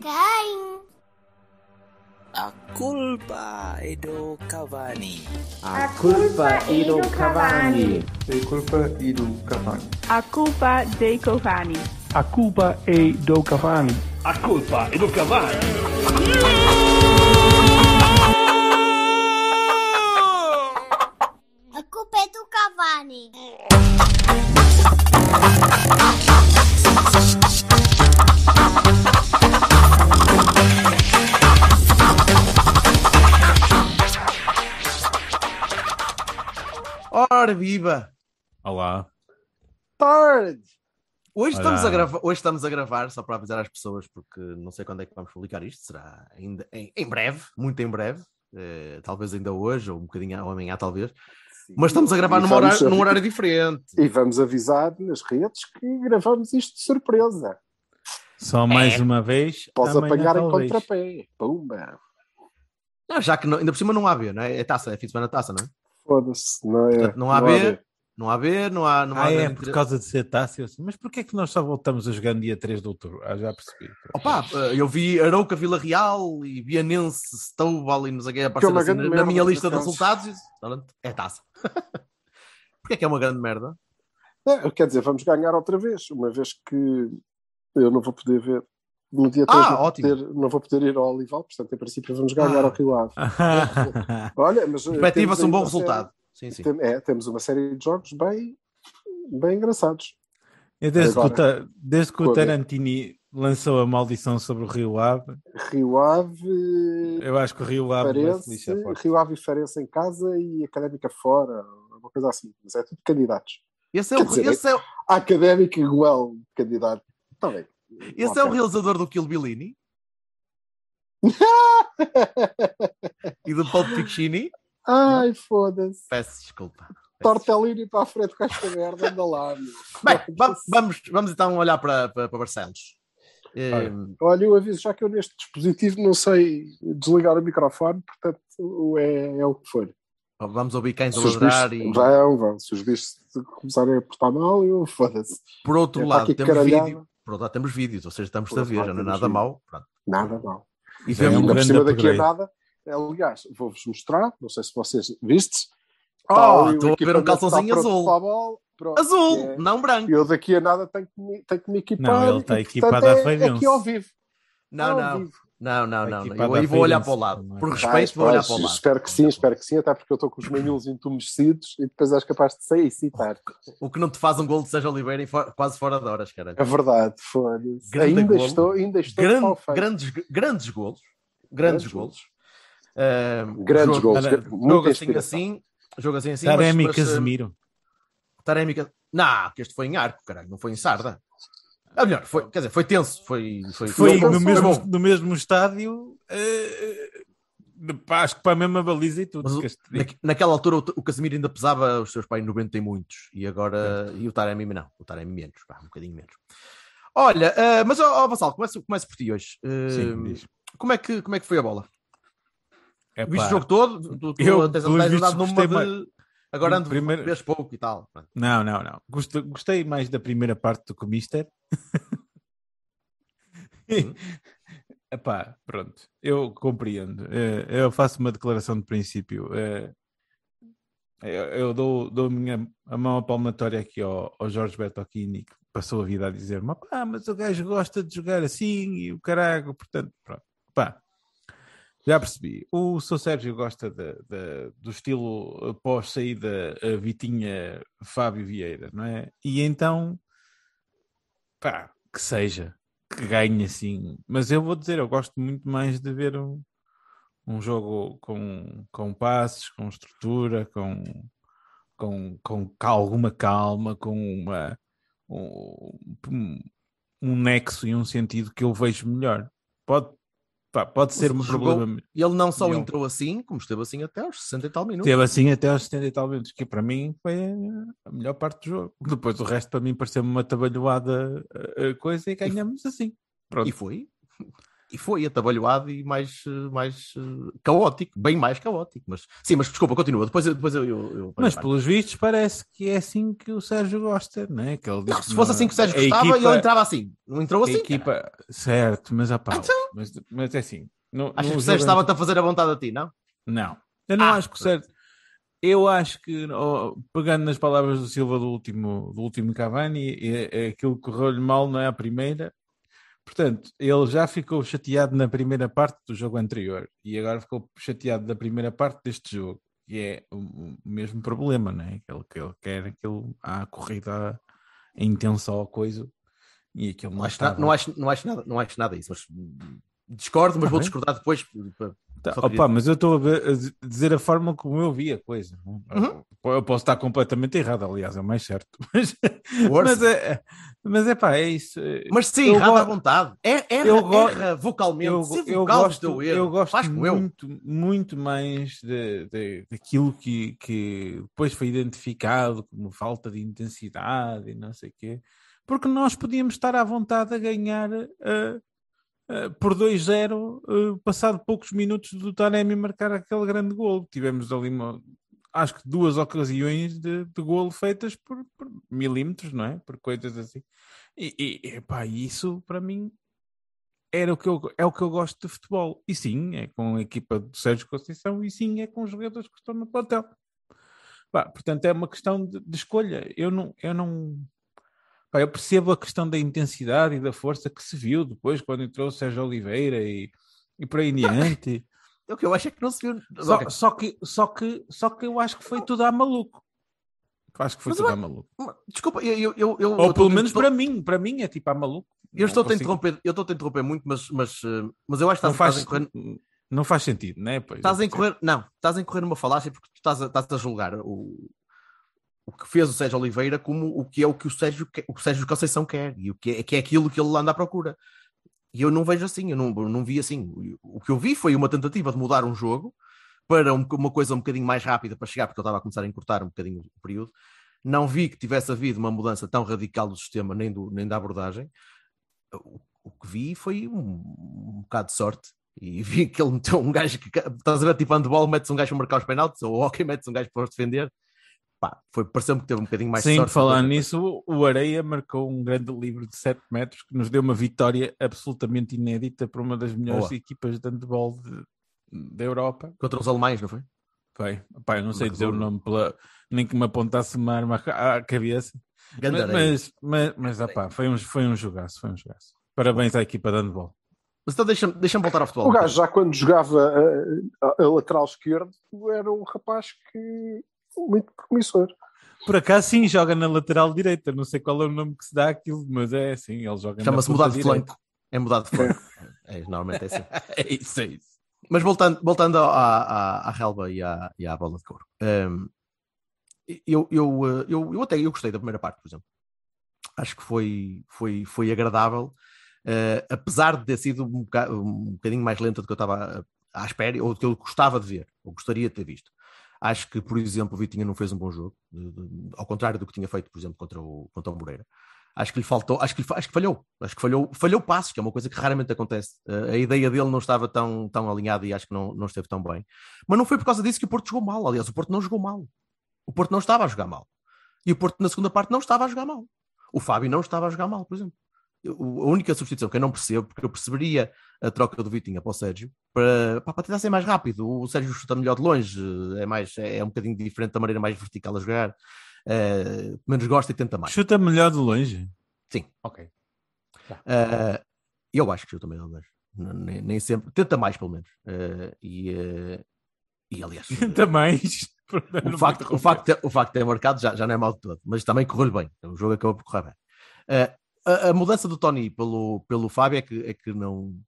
quem? A culpa é do Cavani. A culpa é do Cavani. A culpa é do Cavani. A culpa dei Cavani. A culpa é do Cavani. A culpa é do Cavani. Ora viva! Olá. Tarde! Hoje Olá. estamos, a gravar, hoje estamos a gravar, só para avisar as pessoas, porque não sei quando é que vamos publicar isto, será ainda em, em breve, muito em breve, eh, talvez ainda hoje, ou um bocadinho ou amanhã, talvez. Mas estamos a gravar num horário, num horário diferente. E vamos avisar nas redes que gravamos isto de surpresa. Só mais uma vez. Posso amanhã apanhar em talvez. contrapé. Pumba. Não, já que não- ainda por cima não há B, não é? É taça, é fim de semana taça, não é? Foda-se. Não, é, Portanto, não há B, não há B, não há. Não há Ah, é grande por causa de ser assim, Mas porquê é que nós só voltamos a jogar no dia 3 de outubro? Ah, já percebi. Opa, eu vi Arouca Vila Real e Bianense Setúbal e não sei o que aparecer uma assim na, na minha lista de resultados. e disse, "Pronto, É taça. Porquê é que é uma grande merda? É, quer dizer, vamos ganhar outra vez, uma vez que eu não vou poder ver. No dia 3 Ah, não, vou poder, não vou poder ir ao Olival, portanto, em princípio, vamos ganhar Ah. ao Rio Ave. Olha, mas. eh, Perspectiva-se temos um bom resultado. Sim, sim. série- tem- é, temos uma série de jogos bem, bem engraçados. Eu desde, que o, Agora, desde que o é? Tarantini lançou a maldição sobre o Rio Ave, Rio Ave. eu acho que o Rio Ave Farense, forte. Rio Ave e Farense em casa e Académica fora, uma coisa assim. Mas é tudo candidatos. Esse é, Quer o, dizer, esse é, A Académica igual candidato. Está bem. Esse é o realizador do Kill Billini e do Pulp Fiction. Ai, foda-se. Peço desculpa. Tortellini para a frente com esta merda, anda lá. meu. Bem, vamos, vamos, vamos então olhar para, para, para Barcelos. Eh, Olha, eu aviso já que eu neste dispositivo não sei desligar o microfone, portanto é, é o que for. vamos ouvir cães a ladrar bichos e vão, vão. Se os bichos começarem a portar mal, eu foda-se. por outro É lado temos caralhada. vídeo. Por outro lado temos vídeos, ou seja, estamos a ver, já não é nada mau. Pronto. Nada mal. E é vemos um Ainda por grande cima daqui a nada, aliás, vou-vos mostrar, não sei se vocês vistes. Oh, estou a ver um calçãozinho pronto azul. Pronto, Azul, é. não branco. Eu daqui a nada tenho que me, tenho que me equipar. Não, ele está portanto, equipado à é, aqui ao vivo. Não, Ao não. vivo. Não, não, não. Eu aí vou olhar para o lado. Por respeito, vou olhar para o lado. Espero que sim, espero que sim, até porque eu estou com os manhulos entumecidos e depois és capaz de sair e citar. O que não te faz um gol de Sérgio Oliveira e fo- quase fora de horas, cara. É verdade, foda-se. Ainda golo. estou, ainda estou grandes, grandes golos. Grandes Grandes golos. Ah, Grandes jogo, golos, Era- Jogo assim, assim. Jogo assim, assim. Taremi mas, mas, Casemiro. Taremi Cas- Não, que este foi em arco, caralho, não foi em sarda. Ah, melhor, foi, quer dizer, foi tenso. Foi, foi, Foi Não, no foi mesmo, no mesmo estádio, pá, acho que para a mesma baliza e tudo. Mas na- naquela altura o, o Casemiro ainda pesava os seus pais 90 e muitos. E agora. E o Taremi não. O Taremi menos. Pá, um bocadinho menos. Olha, ah, mas ó, ó Vassal, começo, começo por ti hoje. Ah, Sim, como, é que, como é que foi a bola? Epá, Viste o jogo todo? Tu, tu eu, tens, tens andado numa de. mais. Agora No ando primeiro- vês pouco e tal. Não, não, não. Gostei, gostei mais da primeira parte do que o Mister. Hum. Epá, pronto, eu compreendo. Eh, Eu faço uma declaração de princípio. Eh, Eu, eu dou, dou a, minha, a mão palmatória aqui ao, ao Jorge Bertocchini, que passou a vida a dizer-me: pá, mas o gajo gosta de jogar assim e o carago, portanto, pronto. Pá, já percebi. O Sr. Sérgio gosta de- de- do estilo eh, pós-saída eh, Vitinha Fábio Vieira, não é? E então, pá, que seja, que ganhe assim. Mas eu vou dizer, eu gosto muito mais de ver um, um jogo com, com passes, com estrutura, com, com, com cal- alguma calma, com uma, um, um- um nexo e um sentido que eu vejo melhor. Pode, pá, pode ser um problema. E ele não só Não. entrou assim, como esteve assim até aos 60 e tal minutos. Teve assim até aos 70 e tal minutos, que para mim foi a melhor parte do jogo. Depois o resto para mim pareceu-me uma tabalhoada eh, eh, coisa e ganhamos assim. Pronto. E foi. E foi atabalhoado e mais, mais eh, caótico, bem mais caótico. Mas sim, mas desculpa, continua. Depois, depois eu. eu, eu Mas pelos vistos parece que é assim que o Sérgio gosta, não é? Que ele não, se fosse não- assim que o Sérgio a gostava, equipa- ele entrava assim. Não entrou a assim. equipa, certo, mas a pau. Então? Mas, mas é assim. Achas no que o Sérgio estava-te a fazer a vontade a ti, não? Não, eu não Ah, acho que o Sérgio. Eu acho que, ó, pegando nas palavras do Silva do último, do último Cavani, é, é aquilo que correu-lhe mal não é a primeira. Portanto, ele já ficou chateado na primeira parte do jogo anterior e agora ficou chateado da primeira parte deste jogo. E é o, mesmo problema, não é? Aquele que ele quer aquilo, a corrida a intenção ao coisa e aquilo não, Não acho, estava. não, acho, não, acho nada, não acho nada disso, mas discordo, mas Tá vou discordar depois. Tá, opa, queria- mas eu estou a, dizer a forma como eu vi a coisa. é? Uhum. Eu posso estar completamente errado, aliás, é o mais certo. Mas, mas é, mas é pá, é isso. é- Mas sim, eu errado à vontade. Er- Erra, eu go- erra vocalmente. eu, se vocal gosto, erro. eu gosto Faz como eu. muito, muito mais de, de- daquilo que, que depois foi identificado como falta de intensidade e não sei o quê, porque nós podíamos estar à vontade a ganhar eh, eh, por 2-0, eh, passado poucos minutos do Taremi marcar aquele grande gol. Tivemos ali, uma- acho que duas ocasiões de, de golo feitas por, por milímetros, não é? Por coisas assim. E, e epá, isso para mim era o que eu, é o que eu gosto de futebol. E sim, é com a equipa do Sérgio Conceição e sim, é com os jogadores que estão no plantel. Pá, portanto, é uma questão de, de escolha. Eu não, eu não. Pá, eu percebo a questão da intensidade e da força que se viu depois quando entrou o Sérgio Oliveira e, e por aí em diante. O que eu acho é que não se viu. Só, só, que, só, que, só que eu acho que foi tudo a maluco. Acho que foi Mas tudo eu- a maluco. Desculpa, eu. eu, eu, eu Ou eu pelo menos estou- para mim, para mim é tipo a maluco. Eu Não estou a interromper, eu estou a interromper muito, mas, mas, eh, mas eu acho que Não estás, faz, estás a não faz sentido, não é? Pois, estás eu a incorrer, não, estás a incorrer numa falácia porque tu estás a, estás a julgar o, o que fez o Sérgio Oliveira como o que é o que o Sérgio, o Sérgio Conceição quer e o que é, que é aquilo que ele anda à procura. E eu não vejo assim, eu não, não vi assim. O que eu vi foi uma tentativa de mudar um jogo para um- uma coisa um bocadinho mais rápida para chegar, porque eu estava a começar a encurtar um bocadinho o período. Não vi que tivesse havido uma mudança tão radical do sistema nem, do, nem da abordagem. O, o que vi foi um, um bocado de sorte. E vi que ele meteu um gajo que. Estás a ver, tipo, handball, metes um gajo para marcar os penaltis, ou hockey, metes um gajo para os defender. Pá, foi, pareceu-me que teve um bocadinho mais Sim, sorte. falar nisso, o Areia marcou um grande livro de 7 metros que nos deu uma vitória absolutamente inédita para uma das melhores Boa. equipas de handball de- da Europa. Contra os alemães, não foi? Foi. Pá, eu não sei dizer o nome, pela... nem que me apontasse uma arma à cabeça. Mas, mas, mas, mas opá, foi, um, foi um jogaço, foi um jogaço. Parabéns à equipa de handball. Mas então deixa-me deixa voltar ao futebol. O gajo, já quando jogava a, a- a lateral esquerdo, era um rapaz que muito promissor. Por acaso, sim, joga na lateral direita. Não sei qual é o nome que se dá àquilo, mas é assim, ele joga na Chama-se mudar de flanco. É mudar de flanco. É, normalmente é assim. É isso, é isso. Mas voltando, voltando à, à, à relva e à, e à bola de couro. hum, eu, eu, eh, eu, eu até eu gostei da primeira parte, por exemplo. Acho que foi, foi, foi agradável, eh, apesar de ter sido um, boca- um bocadinho mais lenta do que eu estava à à espera, ou do que eu gostava de ver, ou gostaria de ter visto. Acho que, por exemplo, o Vitinha não fez um bom jogo, ao contrário do que tinha feito, por exemplo, contra o, contra o Moreira. Acho que lhe faltou, acho que, lhe acho que falhou, acho que falhou, falhou passos, que é uma coisa que raramente acontece. Eh, a ideia dele não estava tão, tão alinhada e acho que não, não esteve tão bem. Mas não foi por causa disso que o Porto jogou mal. Aliás, o Porto não jogou mal. O Porto não estava a jogar mal. E o Porto, na segunda parte, não estava a jogar mal. O Fábio não estava a jogar mal, por exemplo. A única substituição que eu não percebo, porque eu perceberia a troca do Vitinha para o Sérgio, para, para tentar ser mais rápido. O Sérgio chuta melhor de longe, é, mais, é um bocadinho diferente da maneira mais vertical a jogar. Eh, menos gosta e tenta mais. Chuta melhor de longe. Sim. Ok. Uh, eu acho que chuta melhor de longe. Nem, nem sempre. Tenta mais, pelo menos. Uh, e, uh, e aliás, Ainda mais. o, facto, o, facto de, ter- o facto de ter marcado já, já não é mal de todo, mas também correu-lhe bem. O jogo acabou por correr bem. Uh, a, a mudança do Tony pelo, pelo Fábio é que, é que não,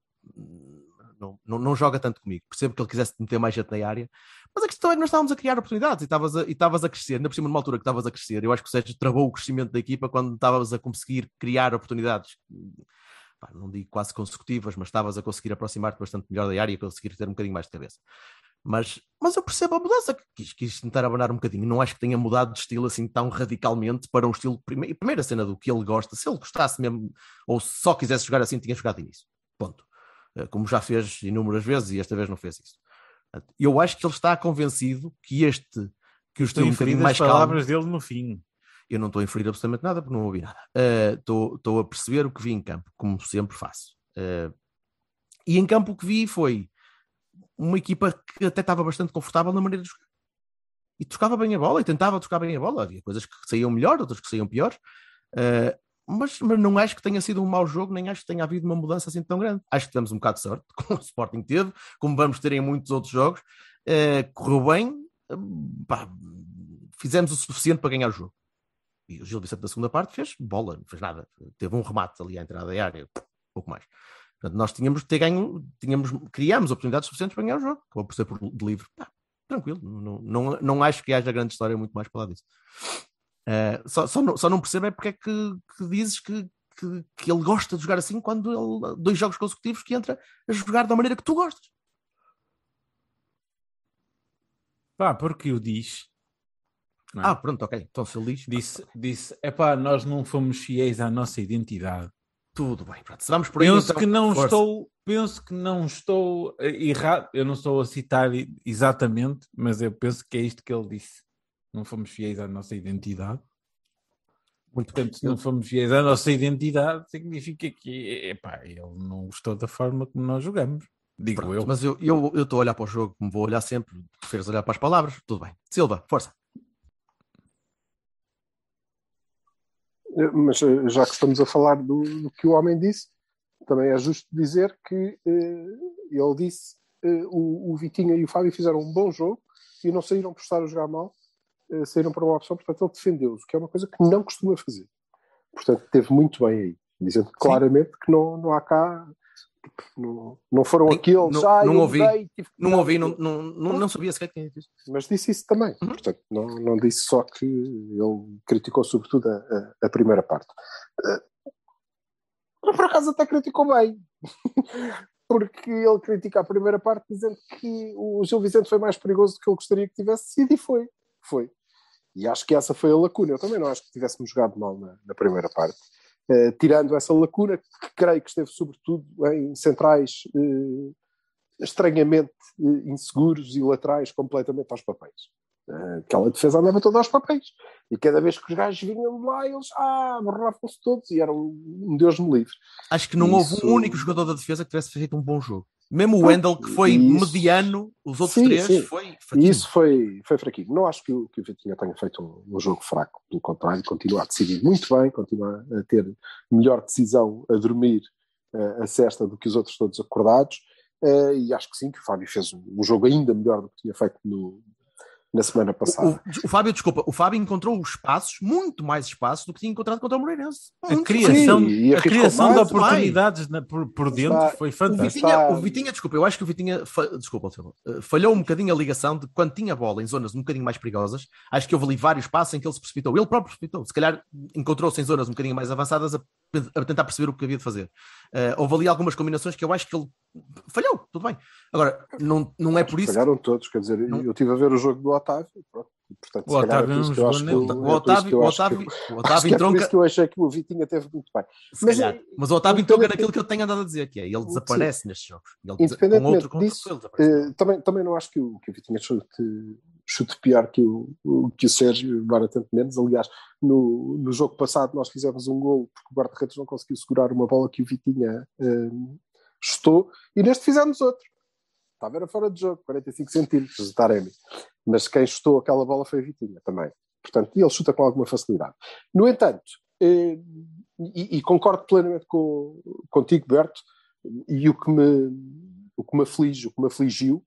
não, não, não joga tanto comigo. Percebo que ele quisesse meter mais gente na área, mas a questão é que nós estávamos a criar oportunidades e estavas a, e estavas a crescer, ainda por cima numa altura que estavas a crescer. Eu acho que o Sérgio travou o crescimento da equipa quando estavas a conseguir criar oportunidades. não digo quase consecutivas, mas estavas a conseguir aproximar-te bastante melhor da área e conseguir ter um bocadinho mais de cabeça. Mas, mas eu percebo a mudança, que quis, quis tentar abanar um bocadinho. Não acho que tenha mudado de estilo assim tão radicalmente para um estilo. Prime... Primeira cena do que ele gosta, se ele gostasse mesmo, ou só quisesse jogar assim, tinha jogado início. Ponto. eh, como já fez inúmeras vezes e esta vez não fez isso. Eu acho que ele está convencido que este que o Estou estilo um as mais calmo, palavras dele no fim. eu não estou a inferir absolutamente nada porque não ouvi nada. Eh, Estou estou a perceber o que vi em campo, como sempre faço. Eh, e em campo o que vi foi uma equipa que até estava bastante confortável na maneira de jogar. E tocava bem a bola e tentava tocar bem a bola. Havia coisas que saíam melhor, outras que saíam pior. Eh, mas, mas não acho que tenha sido um mau jogo, nem acho que tenha havido uma mudança assim tão grande. Acho que tivemos um bocado de sorte, como o Sporting teve, como vamos ter em muitos outros jogos. Eh, correu bem, eh, pá, fizemos o suficiente para ganhar o jogo. E o Gil Vicente da segunda parte fez bola, não fez nada. Teve um remate ali à entrada da área, pouco mais. Portanto, nós tínhamos de ter ganho, tínhamos, criámos oportunidades suficientes para ganhar o jogo. Acabou por ser por de livre. Pá, tranquilo, não, não, não acho que haja grande história muito mais para lá disso. Eh, só, só, não, só não percebo é porque é que, que dizes que, que, que ele gosta de jogar assim quando ele, dois jogos consecutivos que entra a jogar da maneira que tu gostas. Pá, porque o diz. é? Ah, pronto, ok. Então se ele diz, Disse, disse, epá, nós não fomos fiéis à nossa identidade. Tudo bem. Pronto, se vamos por aí. Penso então, que não força. estou, penso que não estou eh, errado, eu não estou a citar exatamente, mas eu penso que é isto que ele disse. Não fomos fiéis à nossa identidade. Muito. Portanto, se não fomos fiéis à nossa identidade, significa que epá, ele não gostou da forma como nós jogamos. Digo Pronto, eu. Mas eu eu eu estou a olhar para o jogo como vou olhar sempre. Preferes olhar para as palavras? Tudo bem. Silva, força. Mas eh, já que estamos a falar do, do que o homem disse, também é justo dizer que eh, ele disse eh, o, o Vitinha e o Fábio fizeram um bom jogo e não saíram por estar a jogar mal, eh, saíram para uma opção, portanto ele defendeu-os, que é uma coisa que não costuma fazer. Portanto, teve muito bem aí, dizendo claramente que não, não há cá, não, não foram aqueles, não- ah, não ouvi. tive Não ouvi, não, aquilo." não, não, não sabia sequer quem é isso. mas disse isso também. Uhum. Portanto, não, não disse só que ele criticou sobretudo a, a- a primeira parte. Eh, Mas por acaso até criticou bem. Porque ele critica a primeira parte dizendo que o Gil Vicente foi mais perigoso do que ele gostaria que tivesse sido e foi. Foi. E acho que essa foi a lacuna. Eu também não acho que tivéssemos jogado mal na, na primeira parte. Eh, tirando essa lacuna, que creio que esteve sobretudo em centrais eh, estranhamente eh, inseguros e laterais completamente aos papéis. Eh, Aquela defesa andava toda aos papéis. E cada vez que os gajos vinham lá, eles ah, borravam-se todos e eram um Deus me livre. Acho que não houve Isso- um único jogador da defesa que tivesse feito um bom jogo. Mesmo o Pronto, Wendel, que foi isso- mediano, os outros Sim, três sim. foi E fraquinho. isso foi, foi fraquinho. Não acho que o, que o Vitinha tenha feito um, um jogo fraco. Pelo contrário, continua a decidir muito bem, continua a ter melhor decisão a dormir eh, a cesta do que os outros todos acordados. Eh, e acho que sim, que o Fábio fez um, um jogo ainda melhor do que tinha feito no- na semana passada. O, o Fábio, desculpa, o Fábio encontrou espaços, muito mais espaços do que tinha encontrado contra o Moreirense. A Muito criação, Sim, a criação mais, de oportunidades na- por, por dentro Está- foi O fantástica. Vitinha, Está- o Vitinha, desculpa, eu acho que o Vitinha, fa- desculpa, eh, falhou um bocadinho a ligação de quando tinha bola em zonas um bocadinho mais perigosas. Acho que houve ali vários passos em que ele se precipitou. Ele próprio precipitou. Se calhar encontrou-se em zonas um bocadinho mais avançadas a, a tentar perceber o que havia de fazer. Eh, houve ali algumas combinações que eu acho que ele falhou, tudo bem. Agora, não, não é por isso. Falharam todos, quer dizer, Não- eu estive a ver o jogo do Otávio. Pronto, portanto, O Otávio é não jogou nem- o- é Otávio, o Otávio, o Otávio que é por que eu achei que o Vitinha teve muito bem. Mas, calhar. eh, Mas o Otávio entronca independente- naquilo que eu tenho andado a dizer, que é ele desaparece nestes jogos. Ele, com outro disso, ele desaparece. Eh, também, também não acho que o, que o Vitinha chute, pior que o, que o Sérgio, embora tanto menos. Aliás, no, no jogo passado nós fizemos um gol porque o guarda-redes não conseguiu segurar uma bola que o Vitinha eh, chutou e neste fizemos outro. Estava era fora de jogo, 45 centímetros de Taremi. Mas quem chutou aquela bola foi o Vitinha também. Portanto, ele chuta com alguma facilidade. No entanto, eh, e, e concordo plenamente com, contigo, Berto, e o que me o que me aflige, o que me afligiu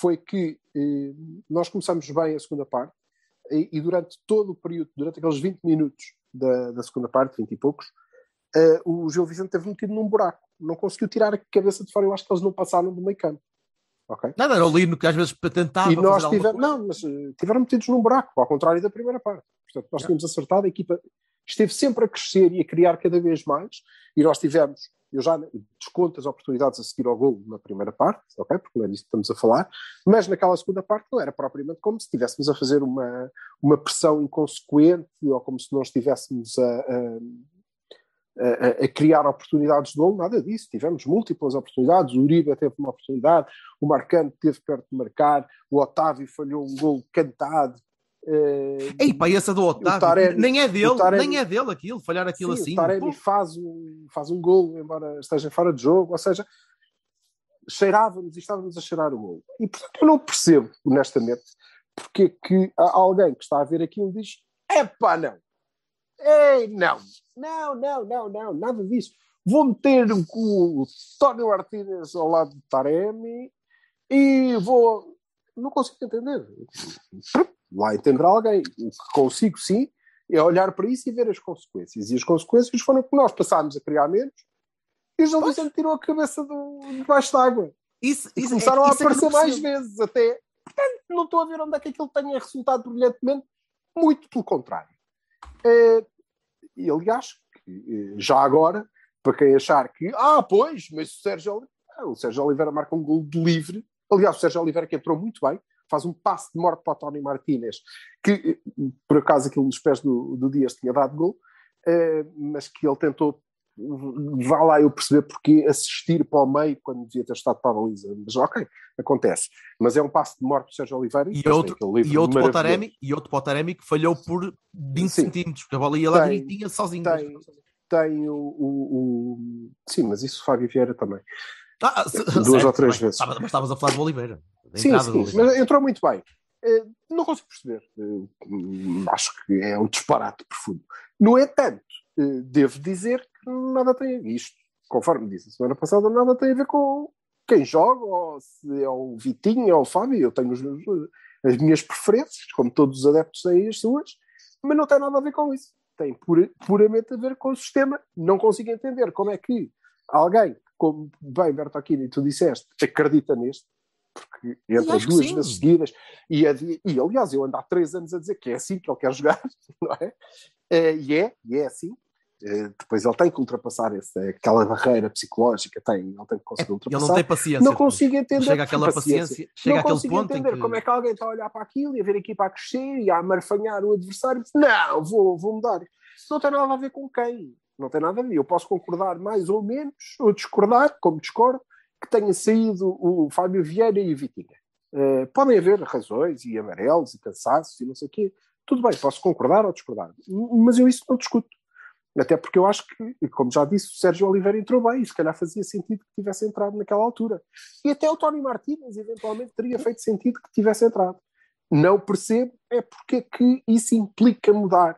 foi que eh, nós começamos bem a segunda parte e, e durante todo o período, durante aqueles 20 minutos da, da segunda parte, 20 e poucos, eh, o Gil Vicente teve metido num buraco. Não conseguiu tirar a cabeça de fora. Eu acho que eles não passaram do meio campo. Ok? Nada, era o Lino que às vezes tentava e nós tivemos, não, mas eh, tiveram metidos num buraco, ao contrário da primeira parte. Portanto, nós tínhamos acertado, a equipa esteve sempre a crescer e a criar cada vez mais, e nós tivemos, eu já desconto as oportunidades a seguir ao golo na primeira parte, ok? Porque não é disso que estamos a falar, mas naquela segunda parte não era propriamente como se estivéssemos a fazer uma, uma pressão inconsequente ou como se não estivéssemos a, a a, a, criar oportunidades de gol, nada disso. Tivemos múltiplas oportunidades. O Uribe teve uma oportunidade, o Marcano teve perto de marcar, o Otávio falhou um gol cantado. Uh, Ei, pá, essa do Otávio, Taremi, nem é dele, Taremi, nem é dele aquilo, falhar aquilo sim, assim. O Taremi faz um, faz um gol, embora esteja fora de jogo, ou seja, cheirávamos e estávamos a cheirar o gol. E portanto eu não percebo, honestamente, porque é que alguém que está a ver aquilo diz: é pá, não, ei, não, não, não, não, não, nada disso. Vou meter o, o Tony Martínez ao lado de Taremi e vou. Não consigo entender lá entenderá alguém. O que consigo, sim, é olhar para isso e ver as consequências. E as consequências foram que nós passámos a criar menos e o Gil Vicente tirou a cabeça do, debaixo d'água. Isso, isso, começaram é, a aparecer mais vezes até. Portanto, não estou a ver onde é que aquilo tenha resultado brilhantemente. Muito pelo contrário. É, e aliás, eh, já agora, para quem achar que, ah, pois, mas o Sérgio ah, o Sérgio Oliveira marca um gol de livre. Aliás, o Sérgio Oliveira que entrou muito bem, faz um passe de morte para o Tony Martínez, que por acaso aquilo nos pés do, do Dias tinha dado gol, uh, mas que ele tentou vá lá eu perceber porque assistir para o meio quando devia ter estado para a baliza. Mas ok, acontece. Mas é um passo de morte do Sérgio Oliveira. E, outro, e, outro para o Taremi, e outro para o Taremi que falhou por 20 sim. centímetros, porque a bola ia lá tem, direitinha sozinho. Tem, tem o, o, o, Sim, mas isso o Fábio Vieira também. Ah, Duas certo, ou três vezes. Mas estavas a falar do Oliveira. Sim, sim, mas entrou muito bem. Eh, não consigo perceber. Eh, acho que é um disparate profundo. No entanto, eh, devo dizer que nada tem a ver. Isto, conforme disse a semana passada, nada tem a ver com quem joga, ou se é o Vitinho ou o Fábio. Eu tenho as minhas preferências, como todos os adeptos têm as suas, mas não tem nada a ver com isso. Tem puramente a ver com o sistema. Não consigo entender como é que alguém, como bem Bertolini, tu disseste, acredita neste, porque entra duas vezes seguidas, e, e, aliás, eu ando há três anos a dizer que é assim que ele quer jogar, não é? Uh, e é, e é assim. Uh, depois ele tem que ultrapassar esse, aquela barreira psicológica, tem, ele tem que conseguir é, ultrapassar. Ele não tem paciência. Não consigo entender. Chega aquela paciência, paciência chega não aquele consigo ponto entender que... como é que alguém está a olhar para aquilo e a ver a equipa a crescer e a amarfanhar o adversário. Não, vou, vou mudar. Isso não tem nada a ver com quem. Não tem nada a ver. Eu posso concordar mais ou menos, ou discordar, como discordo, que tenha saído o Fábio Vieira e Vitinha. Uh, podem haver razões e amarelos e cansaços e não sei o quê. Tudo bem, posso concordar ou discordar, mas eu isso não discuto. Até porque eu acho que, como já disse, o Sérgio Oliveira entrou bem e se calhar fazia sentido que tivesse entrado naquela altura. E até o Tony Martínez eventualmente teria feito sentido que tivesse entrado. Não percebo é porque é que isso implica mudar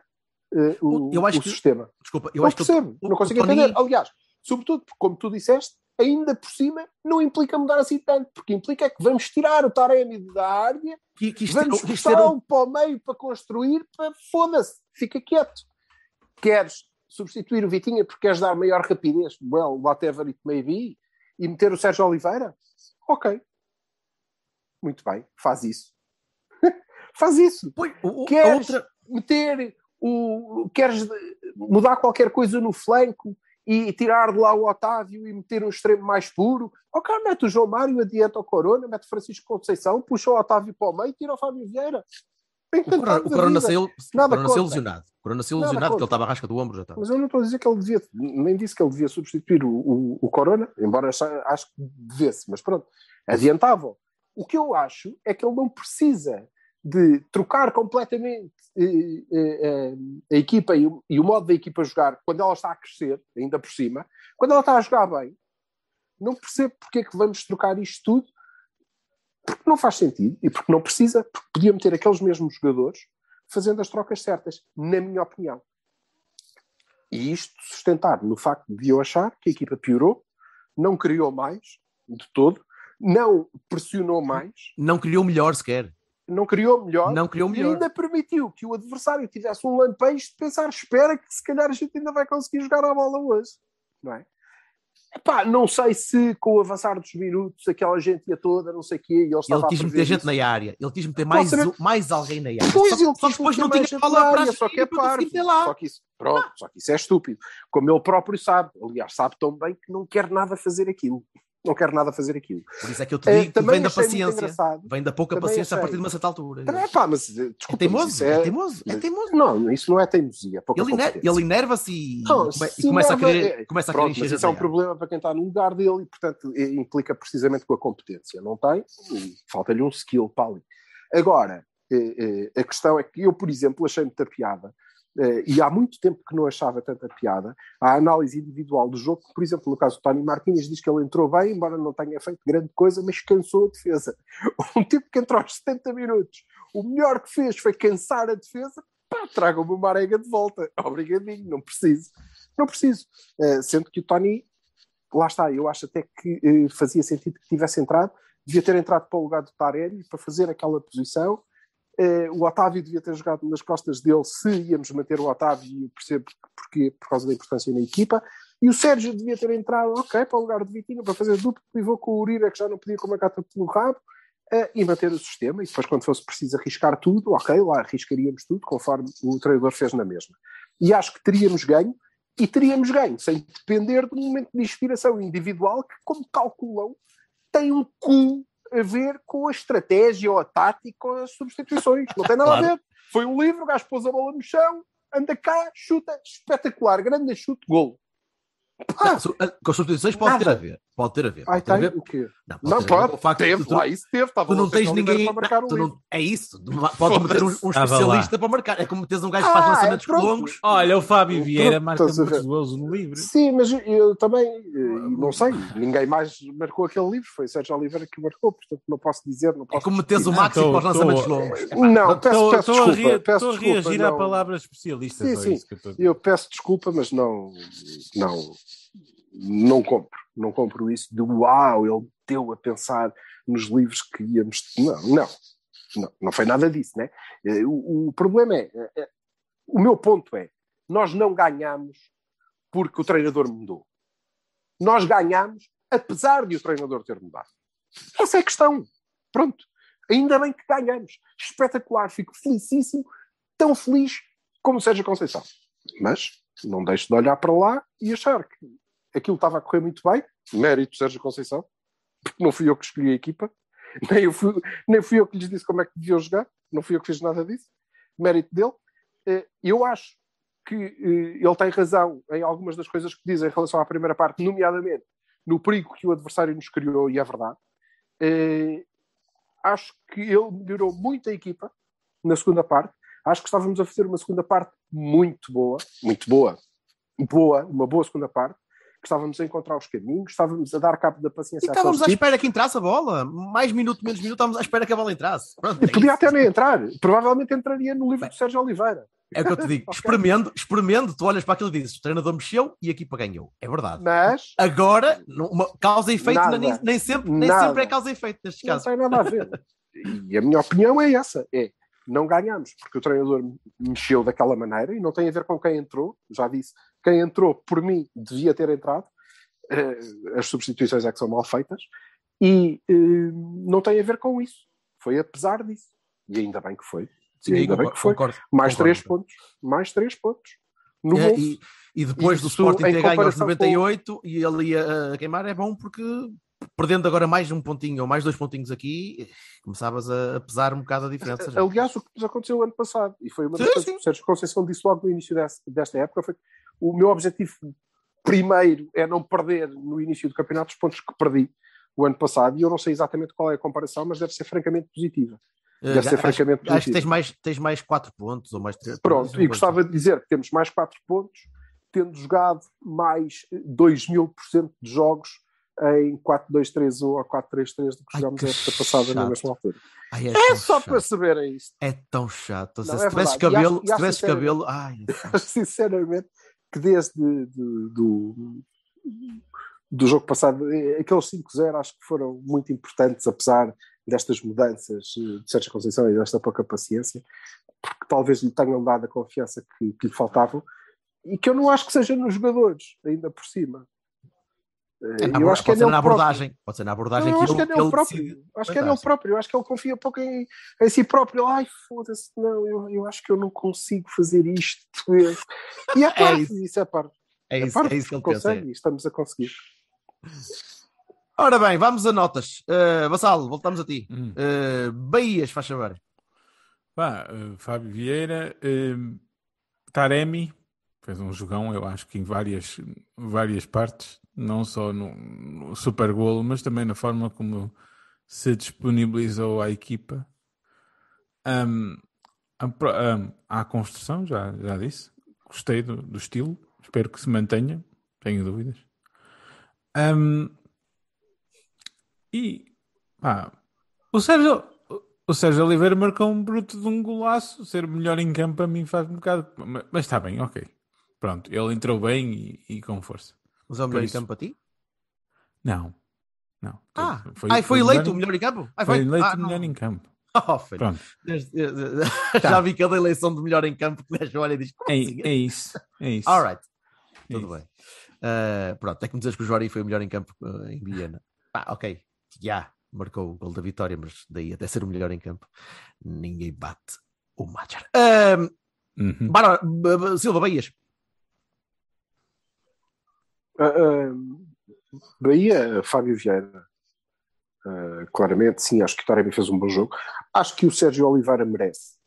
uh, o, eu acho o que, sistema. Desculpa, eu não acho percebo, que não consigo entender. Aliás, sobretudo porque, como tu disseste, ainda por cima não implica mudar assim tanto, porque implica que vamos tirar o Taremi da área, que, que isto, vamos puxá-lo um... para o meio para construir, para foda-se, fica quieto. Queres substituir o Vitinha porque queres dar maior rapidez? Well, whatever it may be, e meter o Sérgio Oliveira? Ok. Muito bem, faz isso. faz isso. Põe, o, queres outra... meter o. Queres mudar qualquer coisa no flanco e tirar de lá o Otávio e meter um extremo mais puro. Ok, mete o João Mário, adianta o Corona, mete o Francisco Conceição, puxa o Otávio para o meio e tira o Fábio Vieira. O Corona, o Corona saiu, Nada Corona lesionado. O Corona saiu lesionado porque ele estava à rasca do ombro já estava. Mas eu não estou a dizer que ele devia, nem disse que ele devia substituir o, o, o Corona, embora acho que devesse, mas pronto, adiantava. O que eu acho é que ele não precisa de trocar completamente eh, eh, a equipa e o, modo da equipa jogar quando ela está a crescer, ainda por cima, quando ela está a jogar bem, não percebo porque é que vamos trocar isto tudo, porque não faz sentido e porque não precisa, porque podia meter aqueles mesmos jogadores fazendo as trocas certas, na minha opinião. E isto sustentado no facto de eu achar que a equipa piorou, não criou mais de todo, não pressionou mais. Não criou melhor sequer não criou melhor, não criou melhor. e ainda permitiu que o adversário tivesse um lampejo de pensar, espera que se calhar a gente ainda vai conseguir jogar a bola hoje, não é? Epá, não sei se com o avançar dos minutos aquela gente ia toda, não sei o quê, e ele, ele quis meter gente isso. na área, ele quis meter mais, mais alguém na área. Pois, só, ele só depois não tinha bola para só que é parvo, só que isso, pronto, ah. só que isso é estúpido, como ele próprio sabe, aliás, sabe tão bem que não quer nada fazer aquilo. Não quero nada fazer aquilo. Por isso é que eu te Eh, digo que também vem da paciência. Vem da pouca Também paciência a achei. partir de uma certa altura. Também, pá, mas eh, É desculpa, mas teimoso, isso é teimoso, é teimoso. Não, isso não é teimosia, é Ele, iner- ele enerva-se e, Não, e e se começa, a querer, é- começa a querer Pronto, encher mas a isso é um problema para quem está no lugar dele e, portanto, eh, implica precisamente com a competência. Não tem, falta-lhe um skill para ali. Agora, eh, eh, a questão é que eu, por exemplo, achei muita piada, eh, e há muito tempo que não achava tanta piada, a análise individual do jogo, por exemplo, no caso do Tony Martínez, diz que ele entrou bem, embora não tenha feito grande coisa, mas cansou a defesa. Um tipo que entrou aos 70 minutos, o melhor que fez foi cansar a defesa, pá, traga-me o Marega de volta. Obrigadinho, não preciso. Não preciso. Eh, sendo que o Tony, lá está, eu acho até que eh, fazia sentido que tivesse entrado, devia ter entrado para o lugar do Tarelli para fazer aquela posição. Eh, o Otávio devia ter jogado nas costas dele se íamos manter o Otávio, e eu percebo porque, por causa da importância na equipa. E o Sérgio devia ter entrado, ok, para o lugar de Vitinho, para fazer duplo pivô com o Uribe, que já não podia com uma cata pelo rabo, eh, e manter o sistema. E depois, quando fosse preciso arriscar tudo, ok, lá arriscaríamos tudo, conforme o treinador fez na mesma. E acho que teríamos ganho, e teríamos ganho, sem depender do momento de inspiração individual, que, como calculam, tem um cu a ver com a estratégia ou a tática ou as substituições. Não tem nada Claro. a ver. Foi um livro, o gajo pôs a bola no chão, anda cá, chuta, espetacular, grande chute, gol. Não, su- a- com as substituições pode Nada. ter a ver. Pode ter a ver. Ai, Pode ter a tem ver. o quê? Não, Não, ter a ver pode. o facto Teve, tu- lá isso teve. Estava Tu não tens ninguém. Para marcar não, o tu livro. não- é isso. Pode meter um, um especialista para marcar. É como teres um gajo que faz Ah, lançamentos pronto. longos. Olha, o Fábio Vieira marca muitos gols no livro. Sim, mas eu, eu também, eh, não sei, ninguém mais marcou aquele livro, foi Sérgio Oliveira que marcou, portanto não posso dizer, não É posso como meteres o. Maxi para os lançamentos tô- longos. Não, peço, peço desculpa, estou a desculpa, reagir à não- palavra especialista. Sim, só sim. Eu peço desculpa, mas não, não, não compro. Não compro isso de uau, ele deu a pensar nos livros que íamos. Não, não. Não, não foi nada disso, né? Eh, O, o problema é, é- O meu ponto é: nós não ganhamos porque o treinador mudou. Nós ganhamos apesar de o treinador ter mudado. Essa é a questão. Pronto. Ainda bem que ganhamos. Espetacular. Fico felicíssimo. Tão feliz como Sérgio Conceição. Mas não deixo de olhar para lá e achar que aquilo estava a correr muito bem. Mérito Sérgio Conceição. Porque não fui eu que escolhi a equipa. Nem, eu fui, nem fui eu que lhes disse como é que deviam jogar. Não fui eu que fiz nada disso. Mérito dele. Eh, Eu acho que eh, ele tem razão em algumas das coisas que diz em relação à primeira parte, nomeadamente no perigo que o adversário nos criou, e é verdade. Eh, acho que ele melhorou muito a equipa na segunda parte. Acho que estávamos a fazer uma segunda parte muito boa, muito boa, boa, uma boa segunda parte. Estávamos a encontrar os caminhos, estávamos a dar cabo da E paciência estávamos à àqueles espera que entrasse a bola. Mais minuto, menos minuto, estávamos à espera que a bola entrasse. Pronto, tipos. é Podia isso. até nem entrar, provavelmente entraria no livro Bem, do Sérgio Oliveira. É o que eu te digo. Ok. Experimento, experimento, tu olhas para aquilo e dizes: o treinador mexeu e a equipa ganhou. É verdade. Mas Agora, não- uma causa e efeito Nada. nem, nem sempre, nem Nada. sempre é causa e efeito nestes não casos. tem nada a ver. E a minha opinião é essa: é não ganhamos, porque o treinador mexeu daquela maneira e não tem a ver com quem entrou. Já disse, quem entrou, por mim, devia ter entrado. Eh, As substituições é que são mal feitas. E eh, não tem a ver com isso. Foi apesar disso. E ainda bem que foi. Sim, e ainda bem que foi. concordo, Mais concordo. três pontos. Mais três pontos. No É, e, e depois do Isso, Sporting ter ganho aos comparação com- 98 e ele ia a queimar, é bom porque perdendo agora mais um pontinho ou mais dois pontinhos aqui, começavas a, a pesar um bocado a diferença. já. Aliás, o que nos aconteceu ano passado, e foi uma das coisas que o Sérgio Conceição disse logo no início desta época, foi o meu objetivo primeiro é não perder no início do campeonato os pontos que perdi o ano passado, e eu não sei exatamente qual é a comparação, mas deve ser francamente positiva. Eh, Deve ser acho- francamente Acho que tens mais, tens mais 4 pontos ou mais 3 Pronto, e gostava de dizer que temos mais 4 pontos, tendo jogado mais 2 mil por cento de jogos em 4-2-3-1 ou 4-3-3 do que jogámos a época passada na mesma altura. Ai, é, É só chato. para saberem isto. É tão chato. Não, se é tivesses verdade. E cabelo, acho- e se acho sinceramente- cabelo, ai, acho sinceramente que desde de- do, do jogo passado, eh, aqueles 5-0 acho que foram muito importantes, apesar destas mudanças eh, de Sérgio Conceição e desta pouca paciência, porque talvez lhe tenham dado a confiança que, que lhe faltavam e que eu não acho que seja nos jogadores, ainda por cima. É eu acho que é pode ser nele na próprio. abordagem. Pode ser na abordagem Não, eu que acho que é ele, nele ele próprio. decide. Acho que é nele Fantástico. próprio. Eu acho que ele confia pouco em, em si próprio. Ai, foda-se, não, eu, eu acho que eu não consigo fazer isto. E é parte, isso. isso é parte. É É isso, parte, é isso que ele pensa. consegue, e estamos a conseguir. Ora bem, vamos a notas. Uh, Vassalo, voltamos a ti. Hum. Uh, Bahias, faz favor. Pá, eh, Fábio Vieira, eh, Taremi, fez um jogão, eu acho que em várias, várias partes, não só no, no super golo, mas também na forma como se disponibilizou à equipa. Ahm, a construção, já, já disse, gostei do, do estilo, espero que se mantenha, tenho dúvidas. Ahm, e pá, o Sérgio, o Sérgio Oliveira marcou um bruto de um golaço. Ser melhor em campo a mim faz um bocado. ma- Mas está bem, ok. Pronto, ele entrou bem e, e com força. Mas é o melhor Por em isso. campo para ti? Não, não. Ah, foi, foi eleito o melhor em campo? Ah, Foi eleito Ah, o melhor não. em campo. Oh. Pronto, Desde- Já vi cada eleição de melhor em campo que o gajo olha e diz: é, assim? é isso. É isso. All right. É Tudo isso. bem. Uh, pronto, é que me dizes que o Joari foi o melhor em campo uh, em Viena. Pá, ok. Já marcou o gol da vitória, mas daí até ser o melhor em campo, ninguém bate o Macher. Um, Uhum. Silva Bahias. Ah, Bahia, Fábio Vieira. Ah, claramente, sim, acho que o Taremi fez um bom jogo. Acho que o Sérgio Oliveira merece.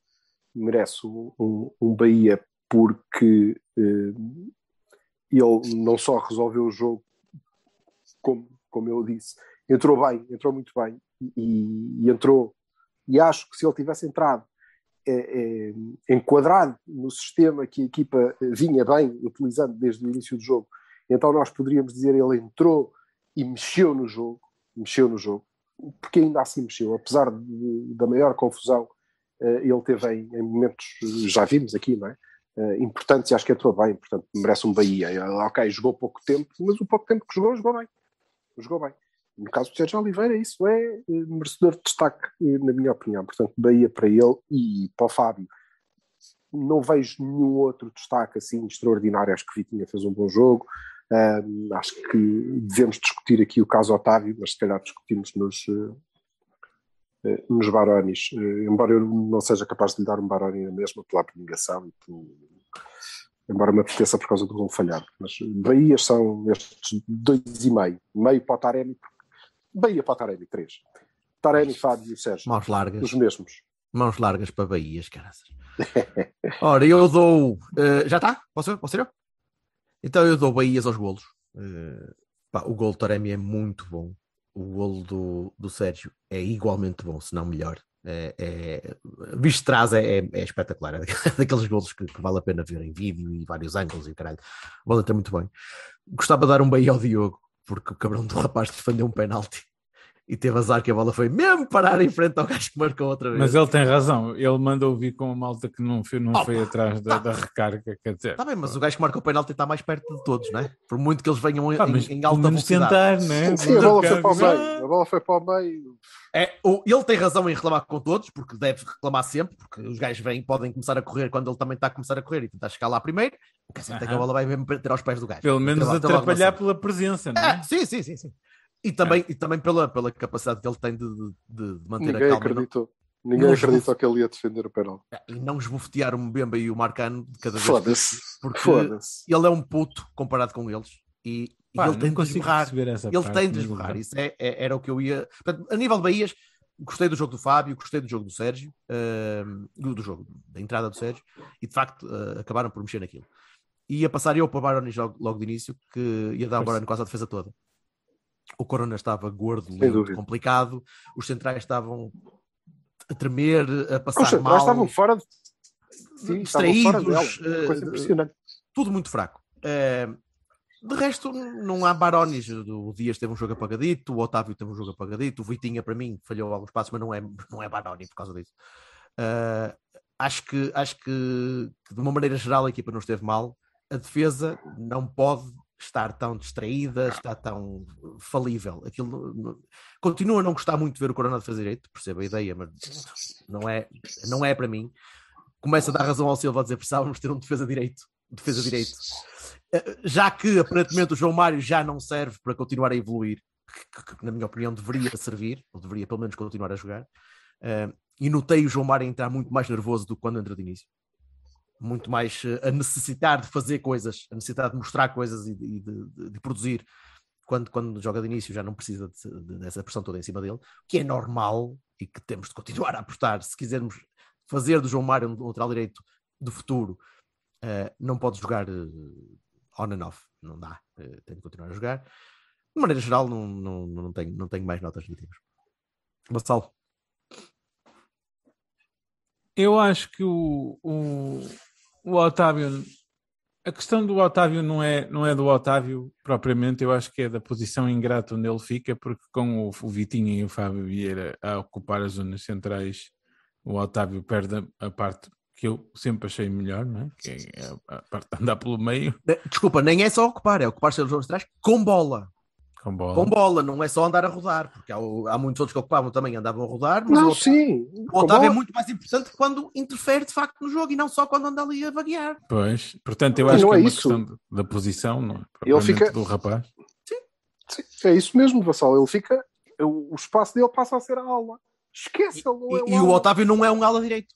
Merece um, um, um Bahia porque eh, ele não só resolveu o jogo, como, como eu disse, entrou bem, entrou muito bem e, e entrou. E acho que se ele tivesse entrado eh, eh, enquadrado no sistema que a equipa vinha bem utilizando desde o início do jogo, então nós poderíamos dizer ele entrou e mexeu no jogo, mexeu no jogo, porque ainda assim mexeu, apesar de- da maior confusão, eh, ele teve em, em momentos, já vimos aqui, não é? Eh, importantes e acho que entrou bem, portanto merece um Bahia. Ok, jogou pouco tempo, mas o pouco tempo que jogou, jogou bem. Jogou bem. No caso do Sérgio Oliveira, isso é eh, merecedor de destaque, na minha opinião. Portanto, Bahia para ele e para o Fábio. Não vejo nenhum outro destaque assim extraordinário. Acho que Vitinha fez um bom jogo. Acho que devemos discutir aqui o caso Otávio, mas se calhar discutimos nos, eh, eh, nos Barones. Eh, embora eu não seja capaz de lhe dar um Baroni na mesma pela abnegação e embora me apeteça por causa do gol falhado. Mas Bahias são estes dois e meio. Meio para o Taremi. Bahia para o Taremi, três. Taremi, Fábio e Sérgio. Mãos largas. Os mesmos. Mãos largas para Bahias, caraças. Ora, eu dou. eh, já está? Posso, posso ir eu? Então eu dou Bahias aos golos. Eh, pá, o gol do Taremi é muito bom. O golo do, do Sérgio é igualmente bom, se não melhor. É, é, visto de trás é, é- é espetacular. É daqueles golos que, que vale a pena ver em vídeo e vários ângulos e o caralho. A bola está muito bem. Gostava de dar um Bahia ao Diogo, porque o cabrão do rapaz defendeu um penalti e teve azar que a bola foi mesmo parar em frente ao gajo que marcou outra vez. Mas ele tem razão. Ele mandou vir com a malta que não foi, não foi atrás da, tá. da recarga. Quer dizer, Está bem, mas o gajo que marcou o penalti está mais perto de todos, não é? Por muito que eles venham em, mas em pelo alta velocidade. tentar, né? Sim, a bola foi para o meio. A bola foi para o meio. É, o- ele tem razão em reclamar com todos, porque deve reclamar sempre, porque os gajos vêm, podem começar a correr quando ele também está a começar a correr e tentar chegar lá primeiro. O que é certo é que a bola vai mesmo ter aos pés do gajo. Pelo menos atrapalhar pela presença, não É, é? sim, sim, sim, sim. E também, e também pela, pela capacidade que ele tem de, de- de manter Ninguém a calma e não- acreditou. Ninguém não acreditou que ele ia defender o penal. e não esbofetear o Mbemba e o Marcano de cada vez. Foda-se. Porque Foda-se. ele é um puto comparado com eles e, e Pá, ele não tem de essa Ele parte, tem de não. Isso é, é- era o que eu ia. Portanto, a nível de Bahias, gostei do jogo do Fábio, gostei do jogo do Sérgio, ahm, do, do jogo, da entrada do Sérgio, e de facto ah, acabaram por mexer naquilo. Ia passar eu para o Barones logo, logo de início, que ia dar Força. Baroni quase a defesa toda. O Corona estava gordo, lento, complicado, os centrais estavam a tremer, a passar Os centrais mal, estavam fora de. Sim, fora distraídos, Uma coisa eh, tudo muito fraco. Eh, de resto, não há barones. O Dias teve um jogo apagadito, o Otávio teve um jogo apagadito, o Vitinha, para mim, falhou alguns passos, mas não é, não é baroni por causa disso. Eh, acho que, acho que, que, de uma maneira geral, a equipa não esteve mal. A defesa não pode estar tão distraída, está tão falível. Aquilo continua a não gostar muito de ver o Corona de fazer direito, percebo a ideia, mas não é, não é para mim. Começa a dar razão ao Silva a dizer precisávamos ter um defesa direito. Defesa direito. Eh, Já que aparentemente o João Mário já não serve para continuar a evoluir, que, que- na minha opinião deveria servir, ou deveria pelo menos continuar a jogar, eh, e notei o João Mário entrar muito mais nervoso do que quando entra de início. Muito mais eh, a necessitar de fazer coisas, a necessitar de mostrar coisas e, de, de- de- produzir quando, quando joga de início já não precisa de- de- dessa pressão toda em cima dele, que é normal e que temos de continuar a apostar. Se quisermos fazer do João Mário um lateral direito do futuro, eh, não pode jogar eh, on and off, não dá, eh, tem de continuar a jogar. De maneira geral, não, não, não, tenho, não tenho mais notas negativas. Vassal, Eu acho que o, o Otávio. A questão do Otávio não é, não é do Otávio propriamente, eu acho que é da posição ingrata onde ele fica, porque com o, o Vitinho e o Fábio Vieira a ocupar as zonas centrais, o Otávio perde a, parte que eu sempre achei melhor, não é? que é a, parte de andar pelo meio desculpa, nem é só ocupar, é ocupar-se os atrás com bola. Com bola. Com bola, não é só andar a rodar, porque há, há muitos outros que ocupavam também andavam a rodar, mas Não, o, sim. o Otávio é muito mais importante quando interfere de facto no jogo e não só quando anda ali a vaguear. Pois, portanto, eu acho não que é é uma isso. questão da posição, não é? Ele fica- do rapaz. Sim, é isso mesmo, Vassal. Ele fica. O, o espaço dele passa a ser a aula. Esquece, ele não é E, e o. Otávio não é um ala direito.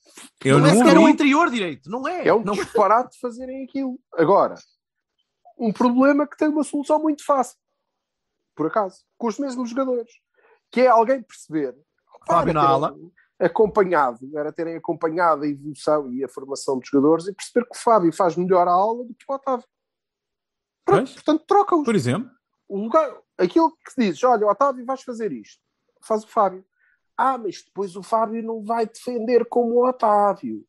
Eu não é não sequer um interior direito, não é? É um não... disparate de fazerem aquilo. Agora, um problema que tem uma solução muito fácil, por acaso, com os mesmos jogadores, que é alguém perceber. Fábio na ala. Acompanhado, era terem acompanhado a evolução e a formação dos jogadores e perceber que o Fábio faz melhor a aula do que o Otávio. Pronto, Pois. portanto, troca-os. Por exemplo, O lugar, aquilo que se diz, olha, Otávio, vais fazer isto, faz o Fábio. Ah, mas depois o Fábio não vai defender como o Otávio.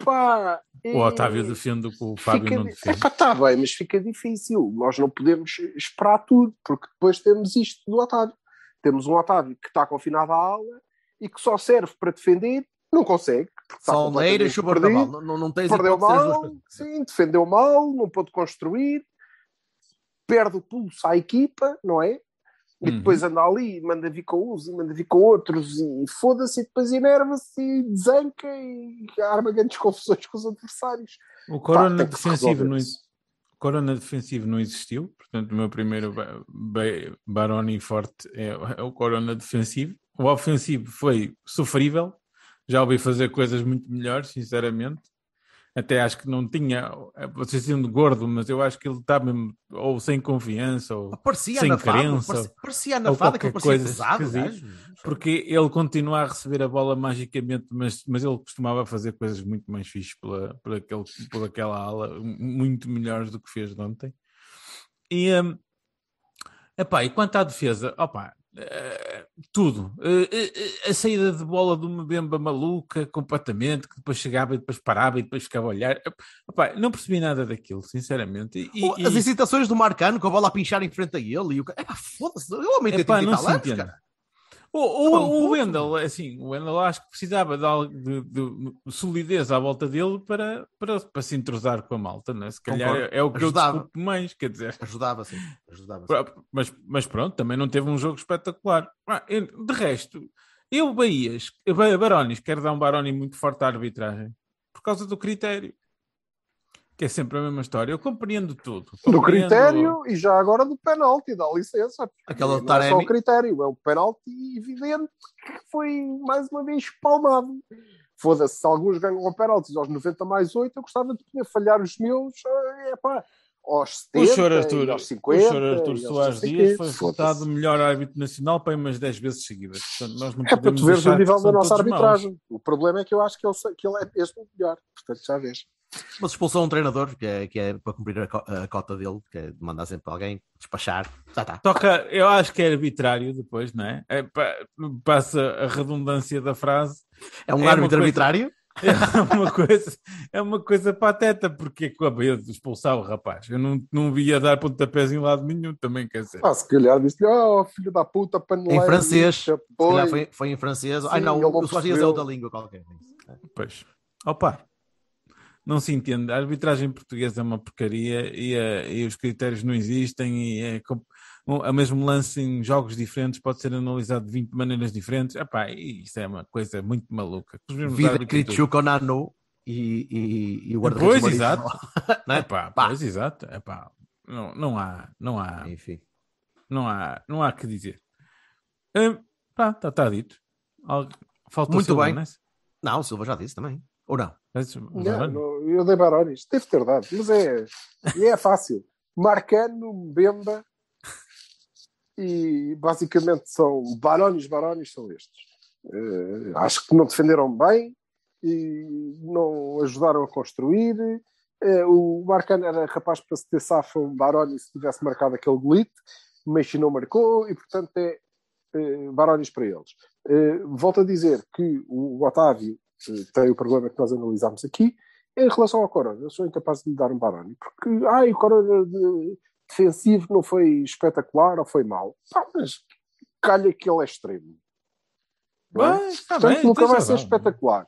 Epá! o Otávio defende o Fábio fica, não defende. Epá, tá bem, mas fica difícil. Nós não podemos esperar tudo, porque depois temos isto do Otávio. Temos um Otávio que está confinado à aula e que só serve para defender, não consegue. porque está Só Leira e completamente Chubar perdido. Não, não, tens Perdeu de mal, sim, defendeu mal, não pôde construir, perde o pulso à equipa, não é? E Uhum. depois anda ali, manda vir com uns e manda vir com outros, e foda-se, e depois enerva-se e desanca e arma grandes confusões com os adversários. O Corona que defensivo não, Corona defensivo não existiu, portanto o meu primeiro ba- ba- Baroni forte é, é o Corona defensivo. O ofensivo foi sofrível, já ouvi fazer coisas muito melhores, sinceramente. Até acho que não tinha, você sendo gordo, mas eu acho que ele está mesmo ou sem confiança ou Parecia sem crença, parecia, parecia ou anafado, qualquer parecia pesado. gajo. porque ele continua a receber a bola magicamente, mas, mas ele costumava fazer coisas muito mais fixes pela, por, aquele, por aquela ala, muito melhores do que fez ontem. E, hum, epá, e quanto à defesa, opá, tudo. Eh, a saída de bola de uma bemba maluca, completamente, que depois chegava e depois parava e depois ficava a olhar. Não percebi nada daquilo, sinceramente. E, e- As incitações do Marcano com a bola a pinchar em frente a ele e o Epá, foda-se, o homem tem Epá, 30 e não se entende. cara. O, o, o. Wendel, assim, o Wendel acho que precisava de, algo de, de solidez à volta dele para, para, para se entrosar com a malta, né? se calhar Concordo. é, é o que Ajudava. eu desculpo mais, quer dizer. Ajudava, sim. Ajudava, sim. Mas, mas pronto, também não teve um jogo espetacular. Ah, De resto, eu, Bahias, Ba- Barones, quero dar um Baroni muito forte à arbitragem por causa do critério. Que é sempre a mesma história. Eu compreendo tudo. Do compreendo- critério e já agora do penalti, dá licença. Aquela não é só o critério, é o penalti evidente que foi mais uma vez espalmado. Foda-se, se alguns ganham o penalti aos 90 mais 8, eu gostava de poder falhar os meus é pá, aos 70, O senhor Arthur, aos o 50. senhor Arthur Soares Dias foi votado melhor árbitro nacional para umas 10 vezes seguidas. Portanto, nós não É para tu veres o nível da nossa arbitragem. O problema é que eu acho que ele, que ele é o melhor. Portanto, já vês. Mas expulsou um treinador que é, que é para cumprir a, co- a cota dele, que é de mandar sempre alguém despachar. Já está. Toca, eu acho que é arbitrário depois, não é? é pa- passa a redundância da frase. É um É árbitro coisa- arbitrário. É uma coisa, é uma coisa pateta, porque é com a medo de expulsar o rapaz. Eu não, não via dar pontapés em lado nenhum, também quer dizer. Ah, se calhar disse-lhe, oh filho da puta, paneleiro. Em francês. boi." calhar foi, foi em francês. Ai Sim, não, ele não o Dias é outra língua qualquer. Pois. Opa, não se entende. A arbitragem portuguesa é uma porcaria e, eh, e os critérios não existem e é a mesmo lance em jogos diferentes pode ser analisado de 20 maneiras diferentes. Epá, e isso é uma coisa muito maluca. Vida do- Kritchuk Nano e, e, e o guarda-redes Pois, exato. Não é? Epá, Pá. pois, exato. Epá, não, não há, não há, Enfim. não há, não há que dizer. Hum, está tá dito. Falta o Muito Silva, bem. não é? Não, o Silva já disse também. Ou não? Mas- Não, não, eu dei Barones, deve ter dado, mas é, é fácil. Marcano, Bemba, e basicamente são Barones, Barones são estes. Eh, acho que não defenderam bem e não ajudaram a construir. Eh, o Marcano era capaz para se ter safo um Baroni se tivesse marcado aquele golite, mas não marcou e portanto é eh, Barones para eles. Eh, volto a dizer que o Otávio tem o problema que nós analisámos aqui em relação ao Corona. Eu sou incapaz de lhe dar um Baroni porque ai, o Corona de- defensivo não foi espetacular ou foi mau. Mas calha que ele é extremo. Não é? Mas, está Portanto, bem, nunca vai ser espetacular.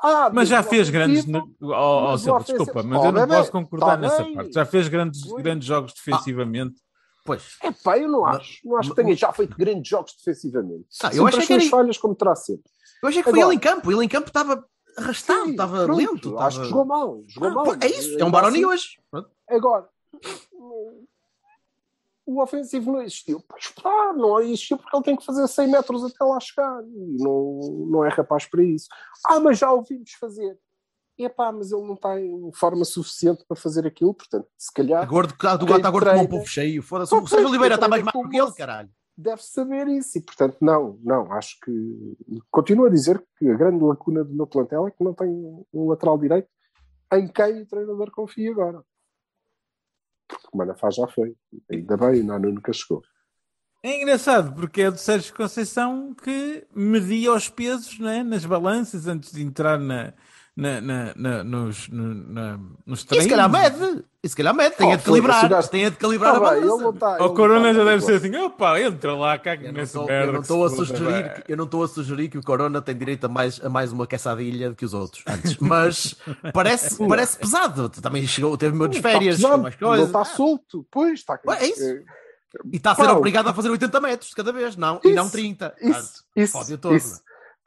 Ah, Mas já fez grandes. Oh, oh, mas ofensivo- desculpa, mas eu não posso concordar tá nessa parte. Já fez grandes, grandes jogos defensivamente. Pois. É pá, eu não acho. Não acho que tenha já feito grandes jogos defensivamente. Ah, eu as que era- falhas como terá sempre. Eu achei que foi Agora- ele em campo. Ele em campo estava arrastado, Sim, estava pronto, lento. Acho que jogou mal. Jogou Ah, mal. é isso, é um Baroni assim, hoje. Pronto. Agora, o ofensivo não existiu. Pois pá, não existiu porque ele tem que fazer 100 metros até lá chegar. E não, não é rapaz para isso. Ah, mas já ouvimos fazer. Epá, mas ele não está em forma suficiente para fazer aquilo, portanto, se calhar Gordo, do gato está gordo como um treina- povo cheio. Foda-se. Só O Sérgio Oliveira está mais magro com que ele, caralho. deve saber isso. E, portanto, não, não, acho que. Continuo a dizer que a grande lacuna do meu plantel é que não tem um lateral direito em quem o treinador confia agora. Porque o Manafá já foi. Ainda bem, o Nanu nunca chegou. É engraçado, porque é do Sérgio Conceição que media os pesos não é? nas balanças antes de entrar na, na, na, na- nos, no- na, nos E treinos. se calhar mede. E se calhar mede. Tem Oh, a de calibrar. gajo- Tem a de calibrar Ah, a ele balança. ele O Corona está já deve ser assim, opa, entra lá, caga nessa estou- merda. eu não estou a sugerir que- eu não estou a sugerir que o Corona tem direito a mais, a mais uma caçadilha do que os outros antes, mas parece, parece pesado. Também chegou, teve menos Está férias, pesado, mais coisas. Não está Ah, solto. Pois, está. É isso. eh, E está a ser Pá, obrigado a fazer 80 metros de cada vez, não, e não Isso, 30. Isso, Portanto, isso, isso.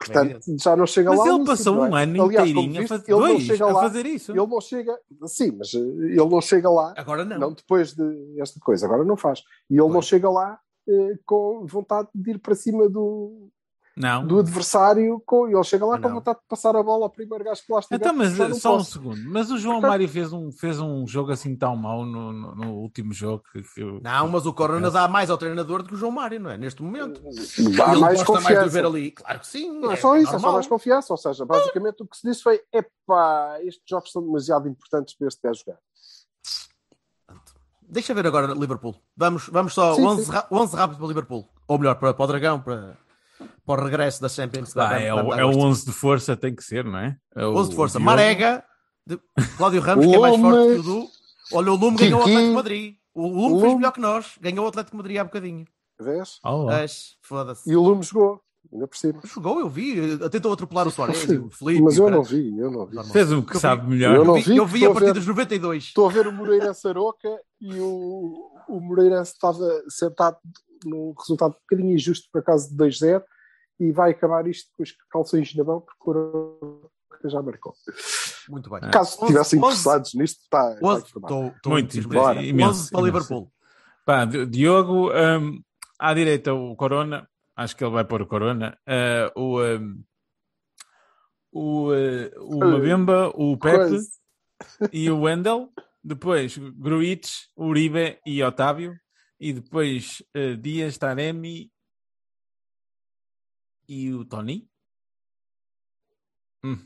Não é? Portanto, já não chega Mas lá. ele Lúcido, passou não é? um ano Aliás, inteirinho a, fazer, ele não dois, chega a lá. fazer isso. Ele não chega. Sim, mas eh, ele não chega lá Agora não. não depois de esta coisa, agora não faz. E ele não Pois. chega lá eh, com vontade de ir para cima do, Não. do adversário, com, ele chega lá Não. com vontade de passar a bola ao primeiro gajo que lá estiver. Então, mas só um segundo. Mas o João Portanto- Mário fez um, fez um jogo assim tão mau no, no, no último jogo que, que eu- Não, mas o Corona dá mais ao treinador do que o João Mário, não é? Neste momento. Dá ele mais gosta mais de confiança. ver ali. Claro que sim. Não é só isso, é só normal. mais confiança. Ou seja, basicamente o que se disse foi: epá, estes jogos são demasiado importantes para este gajo jogar. Deixa ver agora Liverpool. Vamos, vamos só Sim, 11, sim. ra- 11 rápido para Liverpool. Ou melhor, para, para o Dragão, para, para o regresso da Champions. Ah, é, é o gosto. 11 de força, tem que ser, não é? é o 11 de força. Diogo. Marega, de- Cláudio Ramos, que é mais forte que o Du. Olha, o Lume ganhou o. Atlético de Madrid. O Lume fez melhor que nós. Ganhou o Atlético de Madrid há bocadinho. Vês? Oh, foda-se. E o Lume jogou, ainda por cima. Jogou, eu vi. Tentou atropelar o Soares, o Felipe. Mas eu não vi, eu não vi. Fez o que Eu sabe vi- melhor. Eu não vi, eu vi a a partir ver. dos 92. Estou a ver o Moreira Saroca e o, o Moreira estava sentado num resultado um bocadinho injusto, por acaso de 2-0, e vai acabar isto com os calções na mão, porque Coroca já marcou. Muito bem. Caso estivessem interessados nisto, está, está 11, informado. estou, estou Muito entusiasmado. Bora. imenso, 11 para imenso. Liverpool. Pá, Di- Diogo, hum, à direita o Corona, acho que ele vai pôr o Corona. Ah, o hum, o, eh, o Mabemba, o Pepe e o Wendel. Depois Gruitch, Uribe e Otávio. E depois eh, Dias, Taremi e o Tony. Hum,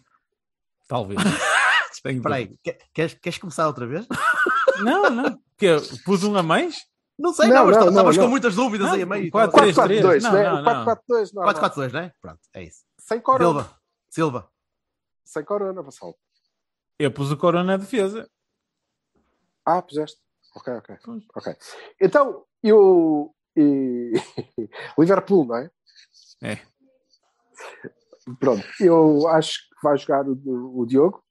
talvez. Espera aí, que- queres, queres começar outra vez? Não, não. Que pus um a mais? Não sei, Não, não, mas não, estavas com muitas dúvidas Não, aí a meio. quatro, três, 4-4-2, Não, né? não, não. 4-4-2, não. 4-4-2, não é? Pronto, é isso. Sem corona. Silva, Silva. Sem corona, Vassal. Eu pus o Corona na defesa. Ah, puseste. Ok, ok. Ok. Então, eu. e- Liverpool, não é? É. Pronto, eu acho que vai jogar o, o Diogo,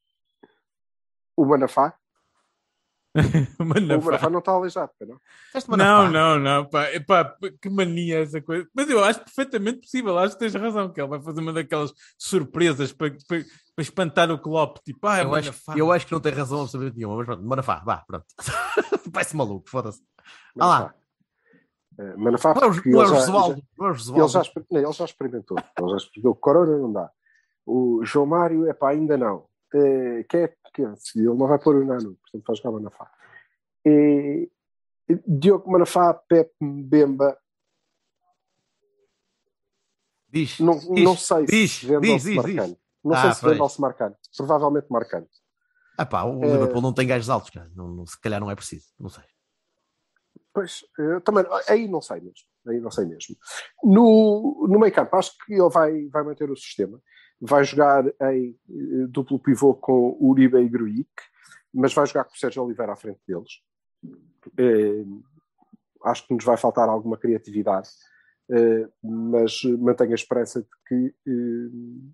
o Manafá. Manafá. O Manafá não está aleijado, não? Não, não, não, pá, epá, que mania essa coisa. Mas eu acho perfeitamente possível, acho que tens razão, que ele vai fazer uma daquelas surpresas para, para, para espantar o Klopp, tipo, ah, é Eu acho, Manafá. eu acho que não tem razão absolutamente nenhuma, mas pronto, Manafá, vá, pronto. Vai-se maluco, foda-se. Ah lá. Manafá. Eh, Manafá, Não é não é ele já- é Ele já, experimentou. Ele já experimentou. O Corona não dá. O João Mário, é pá, ainda não. Eh, quem é que ele não vai pôr o Nano, portanto vai jogar Manafá. E, Diogo Manafá, Pepe Mbemba Diz. Não, diz, não sei diz, se vende marcando. Não Ah, sei se vende se marcando. Provavelmente marcando. Ah pá, o É. Liverpool não tem gajos altos, cara. Não, não- se calhar não é preciso. Não sei. Pois, eu também, aí não sei mesmo. Aí não sei mesmo. No, no meio campo, acho que ele vai, vai manter o sistema. Vai jogar em eh, duplo pivô com Uribe e Gruic, mas vai jogar com o Sérgio Oliveira à frente deles. Eh, acho que nos vai faltar alguma criatividade, eh, mas mantenho a esperança de que eh,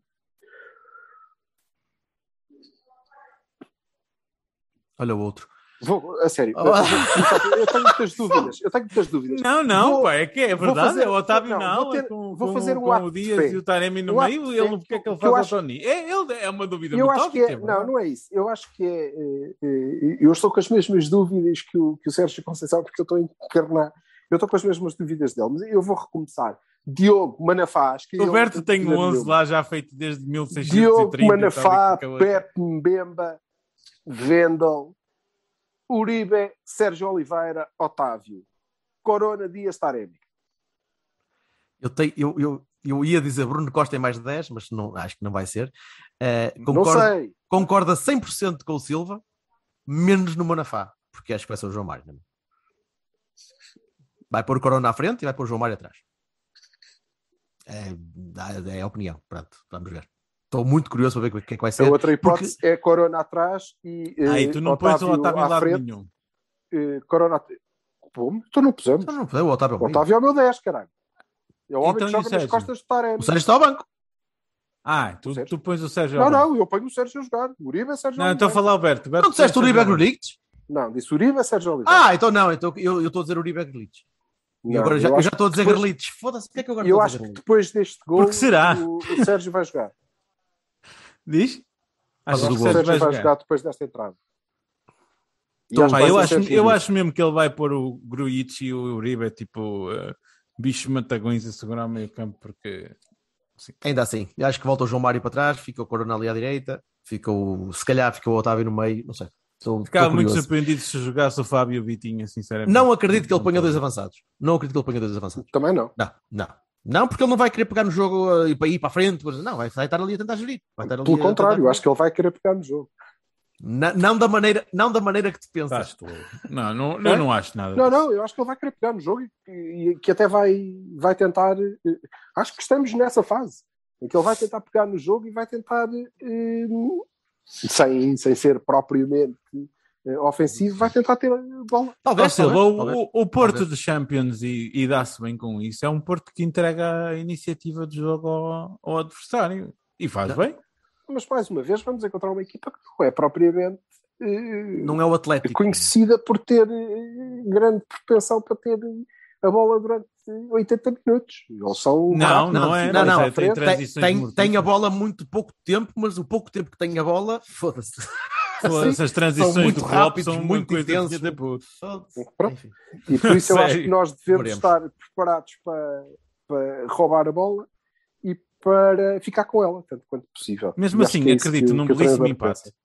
Olha o outro. Vou, a sério, Oh. eu tenho muitas dúvidas. Eu tenho muitas dúvidas. Não, não, Vou- pá, é que é verdade. fazer- é o Otávio não, vou ter- é com, vou com- fazer um com ato o de Dias fé. e o Taremi no Um meio. de Ele, fé porque é que ele que eu faz acho- o Tony? É, ele é uma dúvida Eu muito acho que é, não, não é isso. Eu acho que é, é, é, eu estou com as mesmas dúvidas que o, que o Sérgio Conceição, porque eu estou a encarnar. Eu estou com as mesmas dúvidas dele, mas eu vou recomeçar. Diogo, Manafás. que O Roberto não tem dúvida um 11 nenhuma. lá já feito desde 1630. Diogo, Manafá. Pepe, Mbemba, Vendel, Uribe, Sérgio Oliveira, Otávio, Corona, Dias, Taremi. Eu, tenho, eu, eu, eu ia dizer Bruno Costa em mais de 10, mas não, acho que não vai ser. Não concordo, sei. concorda 100% com o Silva, menos no Manafá, porque acho que vai ser o João Mário. não é? Vai pôr o Corona à frente e vai pôr o João Mário atrás. É, é a opinião. Pronto, vamos ver. Estou muito curioso para ver o que é que vai A ser. outra hipótese é Corona atrás e eh, Aí tu não pões o Otávio em lado frente. nenhum. eh, Corona. Pô, então não pusemos. Não, não, o Otávio, é o O. Otávio é o meu 10, caralho. É o homem Então, que e o joga nas costas de Taremi. O Sérgio está ao banco. Ah, tu, O tu pões o Sérgio Não, ao banco. não, eu ponho o Sérgio a jogar. Uribe é Sérgio Não, então fala Alberto. Alberto Não disseste Uribe Sérgio Grunic? Não, disse Uribe é Sérgio Oliveira. Ah, então não, então eu estou a dizer Uribe Grilic. E Não, agora já, eu acho já estou a dizer depois-. Foda-se, o que é que eu agora Eu estou a acho que depois deste gol Porque será? O, o Sérgio vai jogar. Diz? Achas do que O Sérgio vai vai jogar? jogar depois desta entrada. Então, acho Pá, eu, acho, eu acho mesmo que ele vai pôr o Gruitch e o Uribe tipo uh, bichos matagões a segurar o meio campo porque Ainda assim, eu acho que volta o João Mário para trás, fica o Corona ali à direita, fica o, se calhar fica o Otávio no meio, não sei. Estou, ficava estou muito surpreendido se jogasse o Fábio e o Vitinho, sinceramente. Não acredito que ele ponha dois avançados. Não acredito que ele ponha dois avançados. Também não. Não, não. Não, porque ele não vai querer pegar no jogo e para ir para a frente. mas Não, vai, estar ali a tentar gerir. Vai estar ali Pelo a contrário, tentar- eu acho que ele vai querer pegar no jogo. Não, não da maneira, não da maneira que tu pensas. Tu. Não, não, É? eu não acho nada. Não, não, eu acho que ele vai querer pegar no jogo e, e que até vai, vai tentar. eh, Acho que estamos nessa fase em que ele vai tentar pegar no jogo e vai tentar, eh, sem, sem ser propriamente eh, ofensivo, vai tentar ter a bola. Talvez, talvez, o, talvez. o- o Porto Talvez. de Champions e, e dá-se bem com isso. É um Porto que entrega a iniciativa de jogo ao, ao adversário e faz Não. bem. Mas mais uma vez, vamos encontrar uma equipa que não é propriamente eh, Não é o Atlético. conhecida por ter eh, grande propensão para ter a bola durante 80 minutos. Eles são Não, rápidos, não é. não, não. é- tem Tem- Tem, tem, tem a bola muito pouco tempo, mas o pouco tempo que tem a bola, foda-se. Foda-se, as transições São muito do Klopp rápidos, são uma muito. Pronto. Enfim. E por isso eu acho que nós devemos Veremos. estar preparados para, para roubar a bola e para ficar com ela, tanto quanto possível. Mesmo E assim, é acredito que num que belíssimo empate. pensa.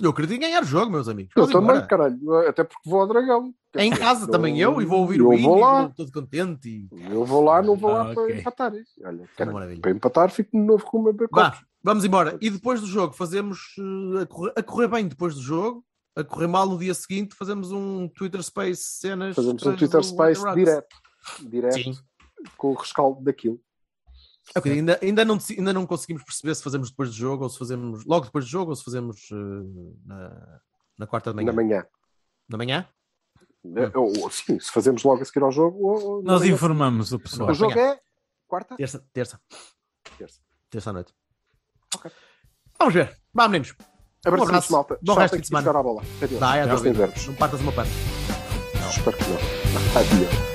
Eu acredito em ganhar o jogo, meus amigos. Eu também, embora. caralho, até porque vou ao Dragão. Em casa também eu, e vou ouvir eu o hino, vou lá. todo contente. E... Eu vou lá, não vou lá Ah, para empatar. Olha, caralho, para empatar fico de novo com o meu backup. Vamos embora. E depois do jogo, fazemos eh, a correr, a correr bem depois do jogo, a correr mal no dia seguinte, fazemos um Twitter Space cenas. Fazemos um Twitter Space direto. Direto Sim. com o rescaldo daquilo. Ok, ainda, ainda, não, ainda não conseguimos perceber se fazemos depois do jogo ou se fazemos logo depois do jogo ou se fazemos eh, na, na quarta de manhã. Na manhã. Na manhã? É, ou, sim, se fazemos logo a seguir ao jogo. ou- Nós informamos o pessoal. O jogo é quarta? Terça, terça. Terça. Terça à noite. Ok. Vamos ver. Vá, meninos. Abraços, abraço. malta. Bom resto de semana. jogar a bola. Adeus. Já adeus. Não partas uma parte. Espero que não. Adeus.